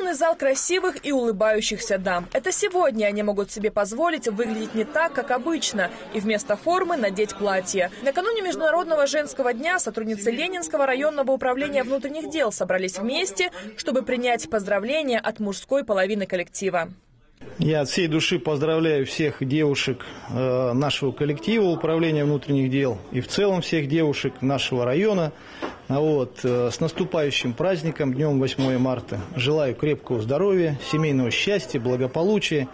Полный зал красивых и улыбающихся дам. Это сегодня они могут себе позволить выглядеть не так, как обычно, и вместо формы надеть платье. Накануне Международного женского дня сотрудницы Ленинского районного управления внутренних дел собрались вместе, чтобы принять поздравления от мужской половины коллектива. Я от всей души поздравляю всех девушек э, нашего коллектива управления внутренних дел и в целом всех девушек нашего района вот, э, с наступающим праздником, днем 8 марта. Желаю крепкого здоровья, семейного счастья, благополучия.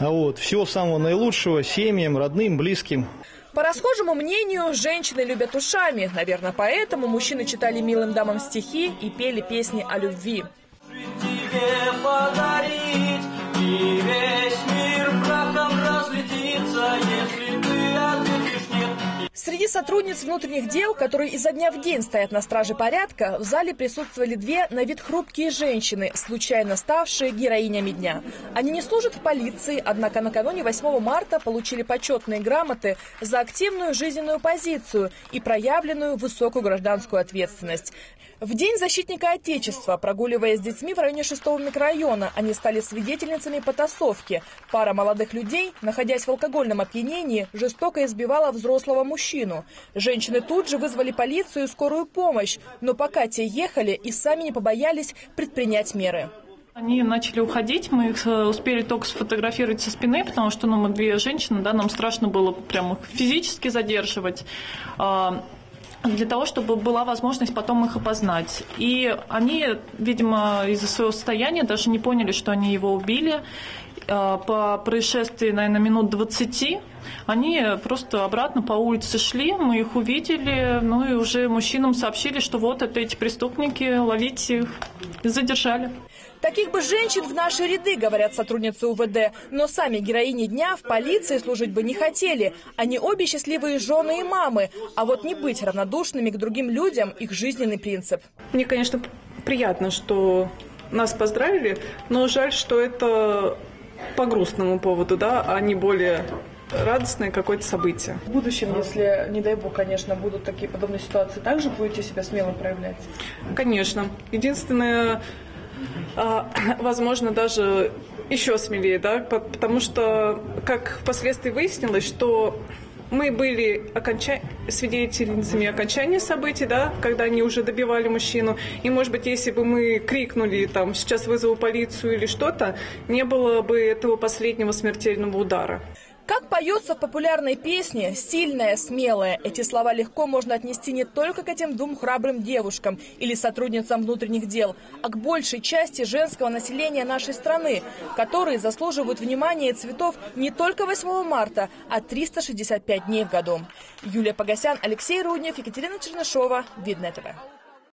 Вот, всего самого наилучшего семьям, родным, близким. По расхожему мнению, женщины любят ушами. Наверное, поэтому мужчины читали милым дамам стихи и пели песни о любви. Тебе подарить, сотрудниц внутренних дел, которые изо дня в день стоят на страже порядка, в зале присутствовали две на вид хрупкие женщины, случайно ставшие героинями дня. Они не служат в полиции, однако накануне 8 марта получили почетные грамоты за активную жизненную позицию и проявленную высокую гражданскую ответственность. В День защитника Отечества, прогуливаясь с детьми в районе 6 микрорайона, они стали свидетельницами потасовки. Пара молодых людей, находясь в алкогольном опьянении, жестоко избивала взрослого мужчину. Женщины тут же вызвали полицию и скорую помощь, но пока те ехали и сами не побоялись предпринять меры. Они начали уходить, мы их э, успели только сфотографировать со спины, потому что ну, мы две женщины, да, нам страшно было прям их физически задерживать. А, для того, чтобы была возможность потом их опознать. И они, видимо, из-за своего состояния даже не поняли, что они его убили. А, по происшествии, наверное, минут 20 они просто обратно по улице шли, мы их увидели, ну и уже мужчинам сообщили, что вот это эти преступники, ловите их, и задержали. Таких бы женщин в наши ряды, говорят сотрудницы УВД. Но сами героини дня в полиции служить бы не хотели. Они обе счастливые жены и мамы. А вот не быть равнодушными к другим людям – их жизненный принцип. Мне, конечно, приятно, что нас поздравили, но жаль, что это по грустному поводу, да, а не более радостное какое-то событие. В будущем, если, не дай бог, конечно, будут такие подобные ситуации, также будете себя смело проявлять? Конечно. Единственное, а, возможно, даже еще смелее, да, потому что, как впоследствии выяснилось, что мы были оконча... свидетельницами окончания событий, да, когда они уже добивали мужчину. И, может быть, если бы мы крикнули, там, сейчас вызову полицию или что-то, не было бы этого последнего смертельного удара. Поется в популярной песне «Сильная, смелая». Эти слова легко можно отнести не только к этим двум храбрым девушкам или сотрудницам внутренних дел, а к большей части женского населения нашей страны, которые заслуживают внимания и цветов не только 8 марта, а 365 дней в году. Юлия Погосян, Алексей Руднев, Екатерина Чернышова. Видно ТВ.